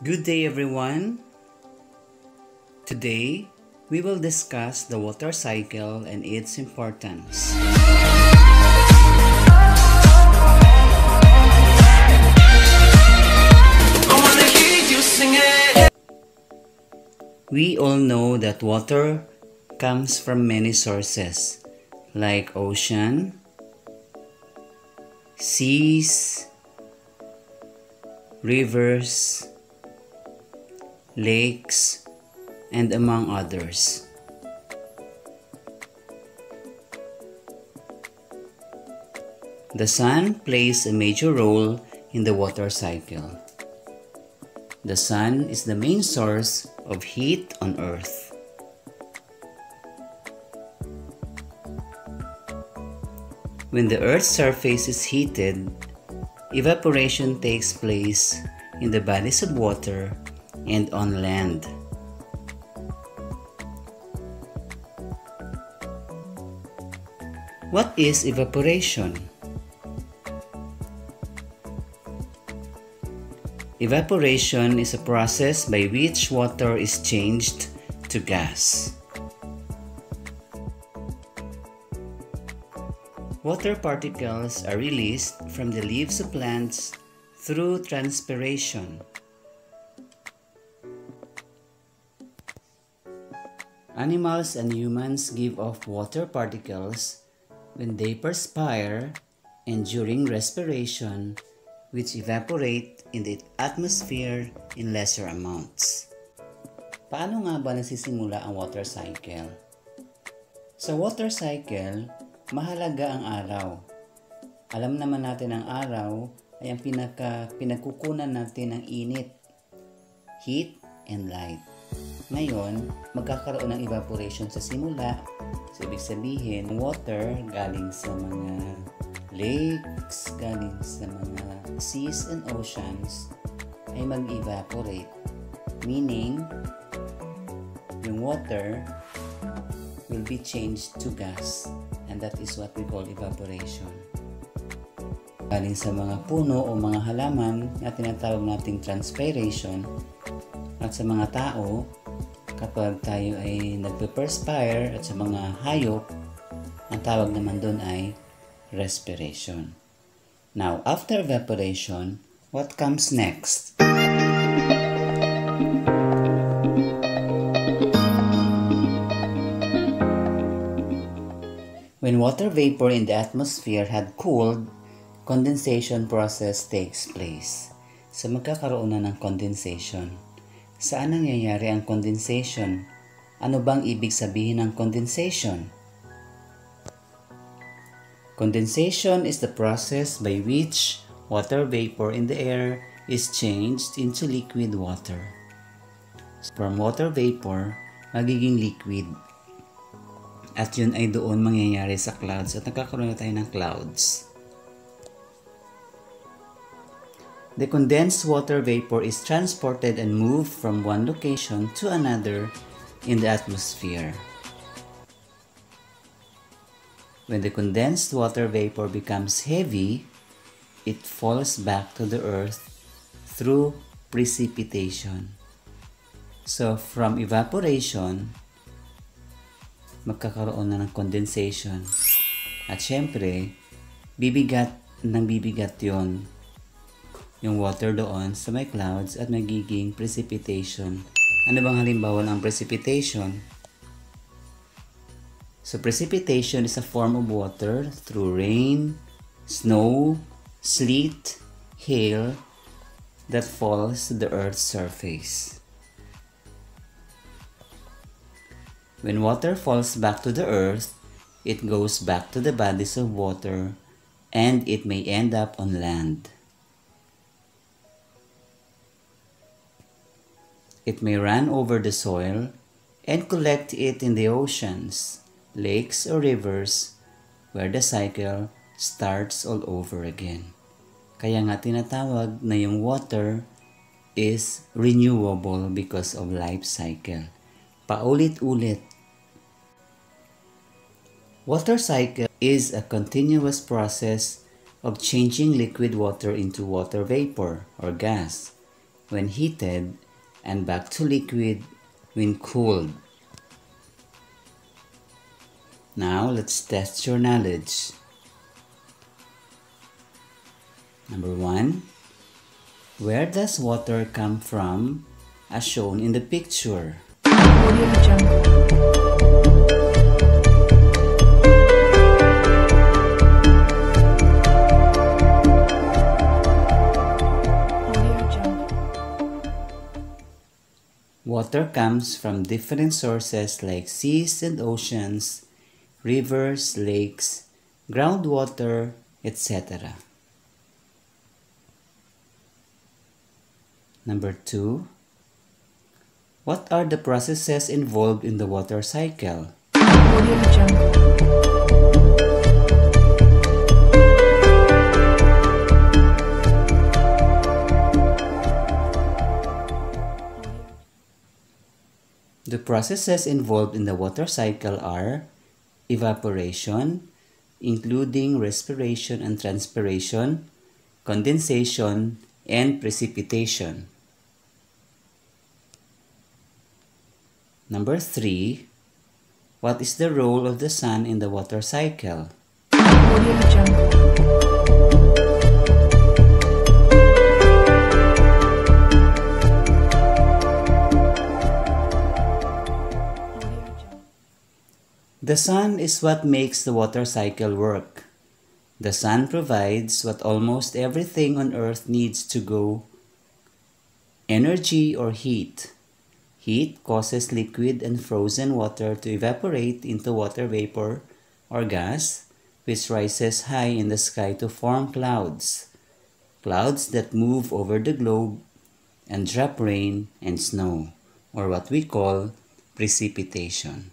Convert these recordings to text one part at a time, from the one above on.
Good day everyone. Today, we will discuss the water cycle and its importance. We all know that water comes from many sources like ocean, seas, rivers, lakes, and among others. The sun plays a major role in the water cycle. The sun is the main source of heat on Earth. When the Earth's surface is heated, evaporation takes place in the bodies of water and on land. What is evaporation? Evaporation is a process by which water is changed to gas. Water particles are released from the leaves of plants through transpiration. Animals and humans give off water particles when they perspire and during respiration, which evaporate in the atmosphere in lesser amounts. Paano nga ba nasisimula ang water cycle? Sa water cycle, mahalaga ang araw. Alam naman natin ang araw ay ang pinaka pinagkukunan natin ng init, heat, and light. Ngayon, magkakaroon ng evaporation sa simula. So, ibig sabihin, water galing sa mga lakes, galing sa mga seas and oceans ay mag-evaporate. Meaning, yung water will be changed to gas and that is what we call evaporation. Galing sa mga puno o mga halaman na tinatawag nating transpiration at sa mga tao kapag tayo ay nagpe-perspire at sa mga hayop, ang tawag naman doon ay respiration. Now, after evaporation, what comes next? When water vapor in the atmosphere had cooled, condensation process takes place. So magkakaroon na ng condensation. Saan nangyayari ang condensation? Ano bang ibig sabihin ng condensation? Condensation is the process by which water vapor in the air is changed into liquid water. From water vapor, magiging liquid. At yun ay doon mangyayari sa clouds at nagkakaroon na tayo ng clouds. The condensed water vapor is transported and moved from one location to another in the atmosphere. When the condensed water vapor becomes heavy, it falls back to the earth through precipitation. So, from evaporation, magkakaroon na ng condensation. At syempre, bibigat ng bibigat yon yung water doon sa may clouds at magiging precipitation. Ano bang halimbawa ng precipitation? So precipitation is a form of water through rain, snow, sleet, hail that falls to the earth's surface. When water falls back to the earth, it goes back to the bodies of water and it may end up on land. It may run over the soil and collect it in the oceans, lakes, or rivers where the cycle starts all over again. Kaya nga tinatawag na yung water is renewable because of life cycle. Paulit-ulit. Water cycle is a continuous process of changing liquid water into water vapor or gas. When heated, and back to liquid when cooled. Now let's test your knowledge. Number one, where does water come from as shown in the picture? Water comes from different sources like seas and oceans, rivers, lakes, groundwater, etc. Number two, what are the processes involved in the water cycle? The processes involved in the water cycle are evaporation, including respiration and transpiration, condensation, and precipitation. Number 3. What is the role of the sun in the water cycle? The sun is what makes the water cycle work. The sun provides what almost everything on earth needs to go energy or heat. Heat causes liquid and frozen water to evaporate into water vapor or gas, which rises high in the sky to form clouds. Clouds that move over the globe and drop rain and snow, or what we call precipitation.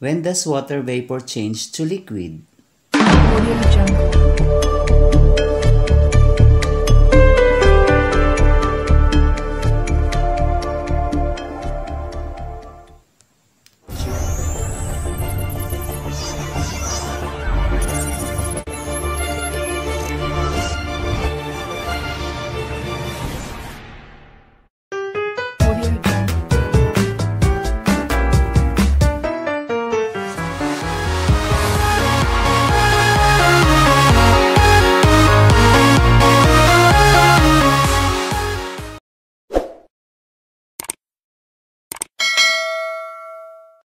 When does water vapor change to liquid?